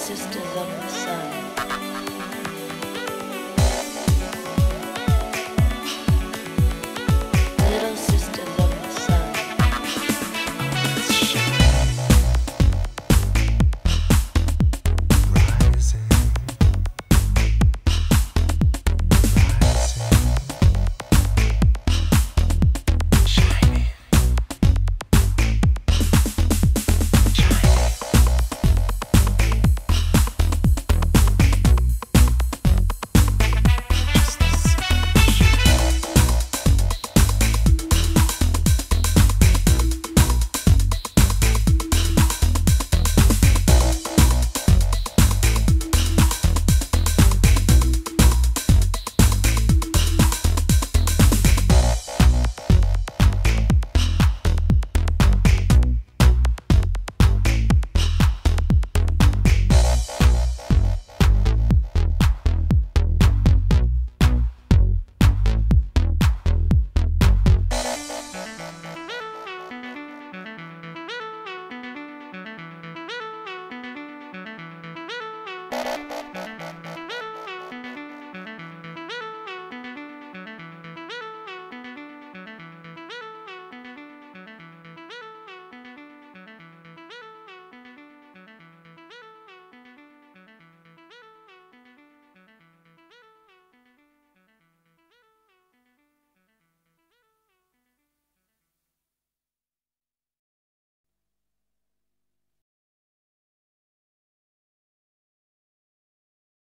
sisters of the sun.